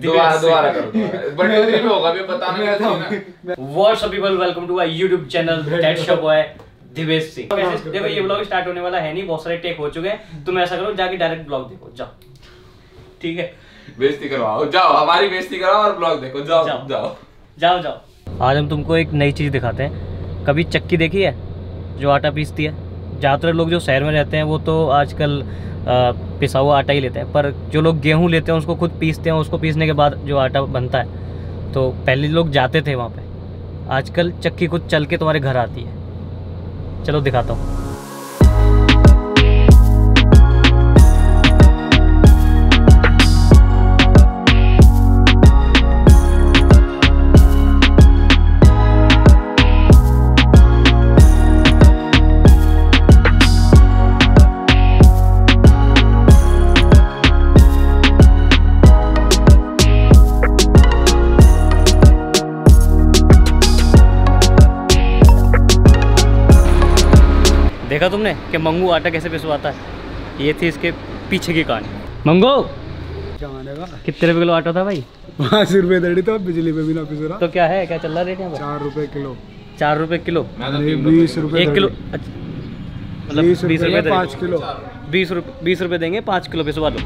दोबारा दोबारा करो बट में होगा भी बताना क्या था ना। What's up people welcome to our YouTube channel that show by Divesh Singh देखो ये ब्लॉग स्टार्ट होने वाला है नहीं बहुत सारे टेक हो चुके हैं। तुम ऐसा करो जाके डायरेक्ट ब्लॉग देखो जाओ। ठीक है? बेइज्जती करवाओ जाओ हमारी बेइज्जती कराओ और ब्लॉग देखो जाओ जाओ। जाओ। जाओ जाओ। आज हम तुमको एक नई चीज़ दिखाते हैं। कभी चक्की देखी है? जो आटा पीसती है। ज़्यादातर लोग जो शहर में रहते हैं, वो तो आजकल पिसा हुआ आटा ही लेते हैं। पर जो लोग गेहूँ लेते हैं, उसको खुद पीसते हैं, उसको पीसने के बाद जो आटा बनता है तो पहले लोग जाते थे वहाँ पर आजकल चक्की खुद चल के तुम्हारे घर आती है। चलो दिखाता हूँ। देखा तुमने कि मंगू आटा कैसे पिसवाता है? ये थी इसके पीछे की कहानी। मंगो! कितने रुपए किलो आटा था भाई? पाँच रुपए दड़ी तो बिजली पे भी ना पिस रहा। तो क्या है? क्या चल रहा रेट यहाँ पर? चार रुपए किलो। चार रुपए किलो? मैं तो बीस रुपए एक किलो अच्छा, मतलब बीस रुपए पाँच किलो। बीस रुपए बीस रुपए देंगे पाँच किलो पिसवा दो।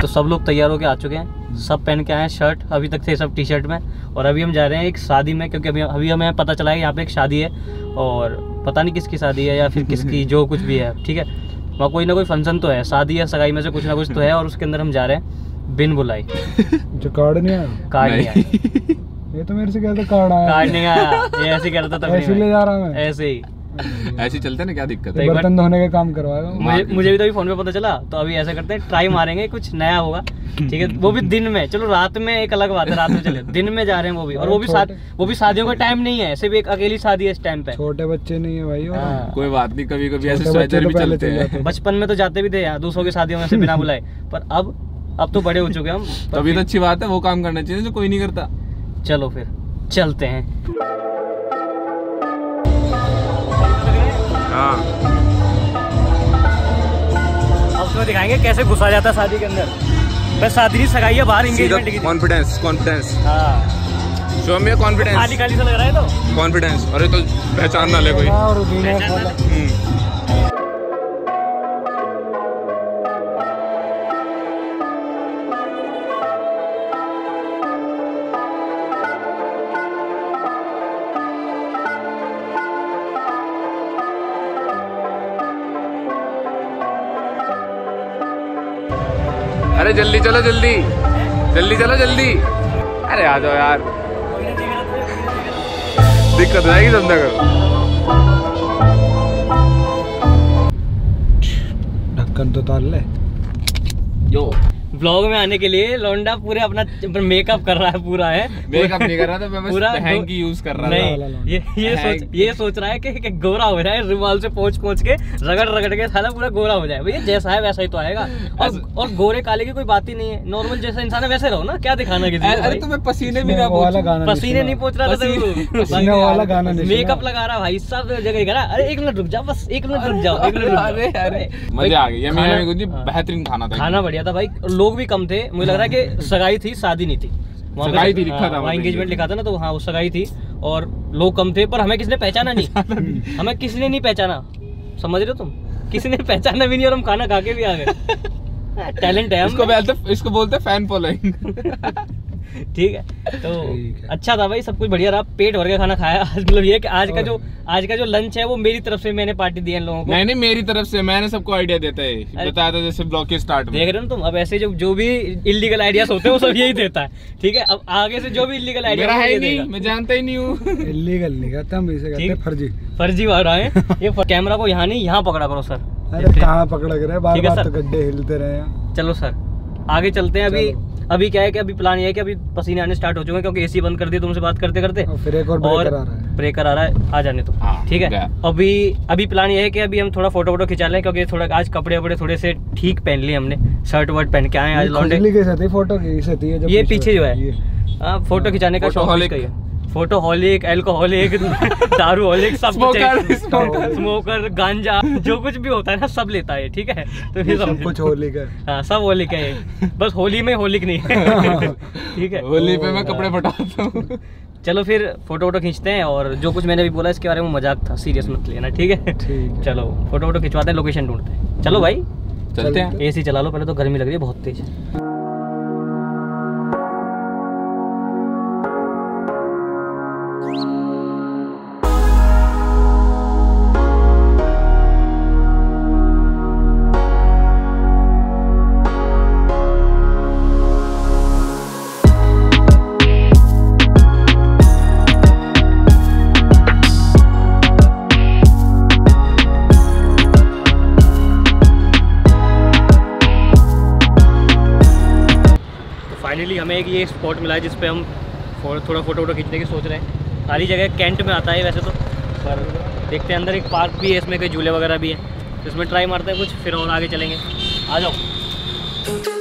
तो सब लोग तैयार होके आ चुके हैं। सब पहन के आए हैं शर्ट अभी तक थे सब टी शर्ट में और अभी हम जा रहे हैं एक शादी में क्योंकि अभी अभी हमें पता चला है यहाँ पे एक शादी है और पता नहीं किसकी शादी है या फिर किसकी जो कुछ भी है ठीक है? वहाँ कोई ना कोई फ़ंक्शन तो है शादी या सगाई में से कुछ ना कुछ तो है और उसके अंदर हम जा रहे हैं बिन बुलाई। जो कार्ड नहीं आया? कार्ड नहीं आया। ये तो मेरे से कहते कार्ड आया। कार्ड नहीं आया ये ऐसे ही रहा था ऐसे ले जा रहा मैं। ऐसे ही। ऐसे चलते ना क्या दिक्कत तो एक बार- बर्तन धोने का काम करवाएगा। मुझे मुझे भी तो अभी फ़ोन पे पता चला तो अभी ऐसा करते हैं ट्राई मारेंगे कुछ नया होगा ठीक है? वो भी दिन में चलो रात में एक अलग बात है रात में चले दिन में जा रहे हैं वो भी और वो भी साथ वो भी शादियों का टाइम नहीं है सिर्फ़ एक अकेली शादी है इस टाइम पे। छोटे बच्चे नहीं है भाई। हाँ। कोई बात नहीं कभी कभी ऐसे स्वेटर तो भी चलते हैं। बचपन में तो जाते भी थे यार दूसरों की शादियों में से बिना बुलाए पर अब अब तो बड़े हो चुके हैं हम तभी तो अच्छी बात है वो काम करना चाहिए जो कोई नहीं करता। चलो फिर चलते हैं। हाँ। दिखाएँगे कैसे घुसा जाता है शादी के अंदर। बस शादी नहीं सगाई है बाहर इंगेजमेंट की कॉन्फिडेंस कॉन्फिडेंस हाँ। शो में खाली कॉन्फिडेंस खाली सा लग रहा है तो। कॉन्फिडेंस अरे तो पहचान ना ले कोई। हाँ, और अरे जल्दी चलो जल्दी। जल्दी चलो जल्दी। अरे आ जाओ यार। दिक्कत हो जाएगी धंधा करो। ढक्कन तो ताल ले। जो ब्लॉग में आने के लिए लौंडा पूरे अपना मेकअप कर रहा है पूरा है। मेकअप नहीं कर रहा था मैं बस पूरा हैंग की यूज़ कर रहा नहीं था ये ये सोच ये सोच रहा है कि, कि गोरा हो है रुमाल से पोंछ पोंछ के रगड़ रगड़ के साला पूरा गोरा हो जाए। भैया जैसा है वैसा ही तो आएगा। और और गोरे काले की कोई बात ही नहीं है। नॉर्मल जैसा इंसान है वैसे रहो ना। क्या दिखाना किसी को अरे? तो मैं पसीने भी ना पसीने नहीं। पहुँच रहा था पसीने- वाला गाना नहीं मेकअप लगा रहा भाई सब जगह करा अरे एक मिनट रुक जाओ बस एक मिनट रुक जाओ एक मिनट अरे अरे मज़ा आ गई ये मेरे को जी। बेहतरीन खाना था। खाना बढ़िया था भाई। लोग भी कम थे। मुझे लग रहा है कि सगाई थी शादी नहीं थी। वहाँ सगाई थी, लिखा हाँ, था एंगेजमेंट लिखा था ना तो हाँ वो सगाई थी। और लोग कम थे पर हमें किसने पहचाना नहीं। हमें किसने नहीं पहचाना। समझ रहे हो तुम? किसी ने पहचाना भी नहीं और हम खाना खा के भी आ गए। टैलेंट है इसको बोलते इसको बोलते फ़ैन फॉलोइंग ठीक है? तो है। अच्छा था भाई सब कुछ बढ़िया रहा। पेट भर के खाना खाया। आज मतलब ये कि आज का जो आज का जो लंच है वो मेरी तरफ़ से मैंने पार्टी दी है इन लोगों को। नहीं नहीं मेरी तरफ़ से। मैंने सबको आइडिया देता है। बताया था जैसे ब्लॉग के स्टार्ट में। देख रहे हो तुम? अब ऐसे जो जो भी इलीगल आइडियाज़ होते हैं वो सब यही देता है। ठीक है? अब आगे से जो भी इलीगल आइडिया है नहीं। मैं जानता ही नहीं हूँ। इलीगल नहीं कहते हम इसे कहते हैं फर्जी। फर्जी रहा है। ये कैमरा को यहाँ नहीं यहाँ पकड़ा करो सर अरे कहाँ पकड़ के रहे बार बार तो गड्ढे हिलते रहे चलो सर आगे चलते हैं अभी। अभी क्या है कि अभी प्लान ये है कि अभी पसीने आने स्टार्ट हो चुके हैं क्योंकि एसी बंद कर दिया तुमसे बात करते करते। और फिर एक और ब्रेकर आ रहा है। ब्रेकर आ रहा है। आ जाने तो हाँ, ठीक है? अभी अभी प्लान ये है कि अभी हम थोड़ा फ़ोटो वोटो खिंचा लें क्योंकि थोड़ा आज कपड़े वपड़े थोड़े से ठीक पहन लिए हमने। शर्ट वर्ट पहन के आए आज थी फ़ोटो ये पीछे जो है। हाँ फ़ोटो खिंचाने का शौक ही। है फ़ोटो हॉलिक एल्कोहलिक दारू हॉलिक सब कुछ Smoker, smoker. स्मोकर गांजा जो कुछ भी होता है ना सब लेता है ठीक है? तो फिर सब कुछ होली का हाँ सब होलिक है बस होली में होलिक नहीं है। ठीक है? होली पे मैं कपड़े फटाता हूँ। चलो फिर फ़ोटो वोटो खींचते हैं और जो कुछ मैंने अभी बोला इसके बारे में मज़ाक था सीरियस मत लेना ठीक है? ठीक है। चलो फ़ोटो वोटो खिंचवाते हैं लोकेशन ढूंढते हैं। चलो भाई। चलते हैं। एसी चला लो पहले तो गर्मी लग रही है बहुत तेज हमें एक ये स्पॉट मिला है जिस पे हम थोड़ा फ़ोटो वोटो खींचने की सोच रहे हैं। सारी जगह कैंट में आता है वैसे तो पर देखते हैं अंदर एक पार्क भी है, इसमें कई झूले वगैरह भी हैं। तो इसमें ट्राई मारते हैं कुछ, फिर और आगे चलेंगे। आ जाओ।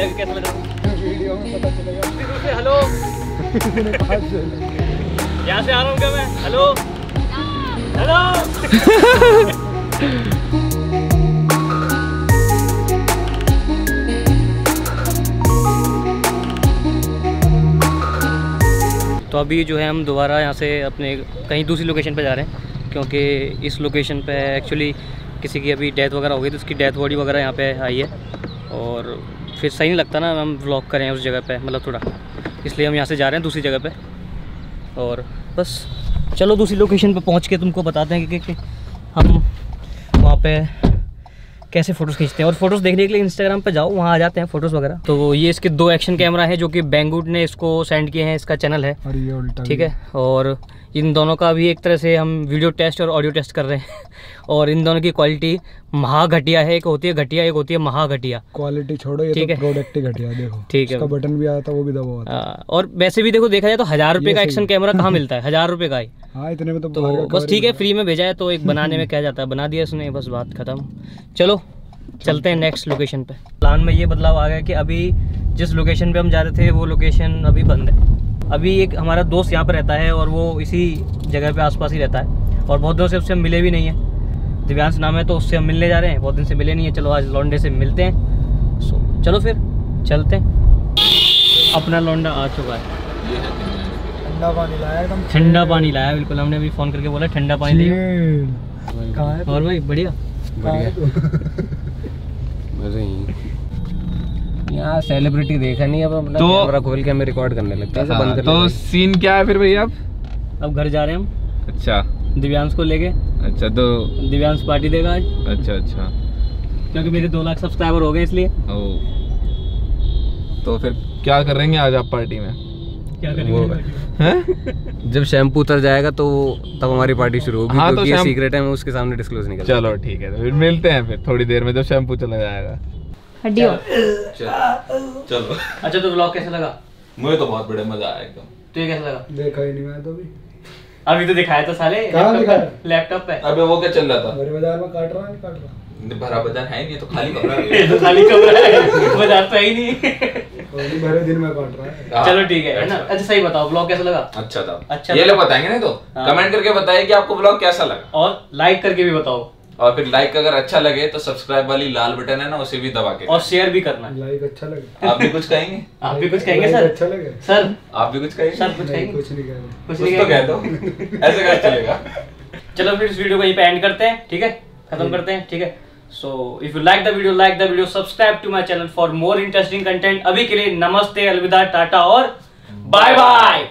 हेलो? हेलो? हेलो? तो अभी जो है हम दोबारा यहाँ से अपने कहीं दूसरी लोकेशन पे जा रहे हैं, क्योंकि इस लोकेशन पे एक्चुअली किसी की अभी डेथ वगैरह हो गई तो उसकी डेथ बॉडी वगैरह यहाँ पे आई है। और फिर सही नहीं लगता ना हम व्लॉग करें उस जगह पे मतलब थोड़ा। इसलिए हम यहाँ से जा रहे हैं दूसरी जगह पे। और बस चलो दूसरी लोकेशन पे पहुँच के तुमको बताते हैं कि, कि, कि हम वहाँ पे कैसे फ़ोटोज़ खींचते हैं। और फ़ोटोज़ देखने के लिए इंस्टाग्राम पे जाओ वहाँ आ जाते हैं फ़ोटोज़ वगैरह। तो ये इसके दो एक्शन कैमरा हैं जो कि बैंगूट ने इसको सेंड किए हैं इसका चैनल है। ठीक है? और इन दोनों का भी एक तरह से हम वीडियो टेस्ट और ऑडियो टेस्ट कर रहे हैं। और इन दोनों की क्वालिटी महा घटिया है एक होती है घटिया एक होती है महा घटिया क्वालिटी छोड़ो ये ठीक तो है। प्रोडक्ट ही घटिया देखो। ठीक है। बटन भी आया था वो भी दबा हुआ था और वैसे भी देखो देखा जाए तो हज़ार रुपये ये का एक्शन कैमरा कहाँ मिलता है? हज़ार रुपये का ही। हाँ इतने में तो तो बस ठीक है फ्री में भेजा है तो एक बनाने में क्या जाता है? बना दिया इसने बस बात खत्म। चलो चलते हैं नेक्स्ट लोकेशन पे। प्लान में ये बदलाव आ गया कि अभी जिस लोकेशन पे हम जा रहे थे वो लोकेशन अभी बंद है। अभी एक हमारा दोस्त यहाँ पर रहता है और वो इसी जगह पे आसपास ही रहता है। और बहुत दिनों से उससे हम मिले भी नहीं हैं। दिव्यांश नाम है तो उससे हम मिलने जा रहे हैं। बहुत दिन से मिले नहीं है। चलो आज लौंडे से मिलते हैं। सो चलो फिर चलते हैं। अपना लौंडा आ चुका है। ठंडा पानी लाया एकदम। ठंडा पानी लाया बिल्कुल। हमने अभी फ़ोन करके बोला ठंडा पानी लिया है और भाई बढ़िया। ही। यहाँ सेलिब्रिटी देखा नहीं अब अपना तो- कैमरा खोल के हमें रिकॉर्ड करने लगता है। बंद हाँ, कर तो सीन क्या है फिर भैया अब अब घर जा रहे हैं हम। अच्छा। दिव्यांश को लेके। अच्छा तो दिव्यांश पार्टी देगा आज। अच्छा अच्छा। क्योंकि मेरे दो लाख सब्सक्राइबर हो गए इसलिए। ओ। तो फिर क्या करेंगे आज आप पार्टी में? क्या करेंगे जब शैम्पू उतर जाएगा तो तब हमारी पार्टी शुरू होगी हाँ, तो क्योंकि सीक्रेट है मैं उसके सामने डिस्क्लोज नहीं कर चलो ठीक है तो फिर मिलते हैं फिर थोड़ी देर में जब शैम्पू चला जाएगा। हड्डियों। चलो अच्छा तो ब्लॉग कैसा लगा? मुझे तो बहुत बड़े मज़ा आया एकदम। तो ये कैसा लगा? देखा ही नहीं मैं तो भी अभी तो दिखाया था साले लैपटॉप पे अबे वो क्या चल रहा था? मेरे बाज़ार में काट रहा है नहीं काट रहा? भरा बाज़ार है नहीं ये तो खाली कमरा ये तो खाली कमरा है बाज़ार तो है ही नहीं। नहीं भरे दिन में काट रहा है। चलो ठीक है है ना? अच्छा। सही बताओ ब्लॉग कैसा लगा? अच्छा था। अच्छा ये लोग बताएँगे नहीं तो? हाँ। कमेंट करके बताइए कि आपको ब्लॉग कैसा लगा। और लाइक करके भी बताओ। और फिर लाइक अगर अच्छा लगे तो सब्सक्राइब वाली लाल बटन है ना उसे भी दबा के और शेयर भी करना। लाइक अच्छा लगे। आप भी कुछ कहेंगे? आप भी कुछ कहेंगे सर अच्छा लगे। सर आप भी कुछ कहेंगे? सर कुछ कहेंगे? कुछ नहीं कहेंगे कुछ नहीं तो कह दो। ऐसे कैसे चलेगा। चलो फिर इस वीडियो को यहीं पे एंड करते हैं ठीक है? खत्म करते हैं ठीक है? So if you like the video like the video subscribe to my channel for more interesting content अभी के लिए नमस्ते अलविदा टाटा और बाय बाय